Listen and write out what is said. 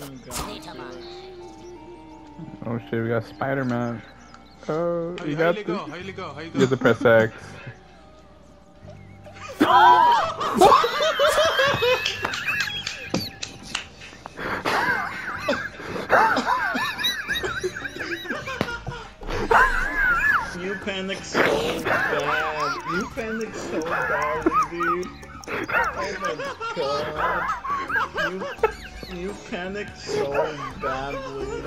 Oh shit, we got Spider-Man. Oh, you got you the, go? How you go? How you go? You have to press X. You panic so bad. You panic so badly, dude. Oh my god. You, you panicked so badly.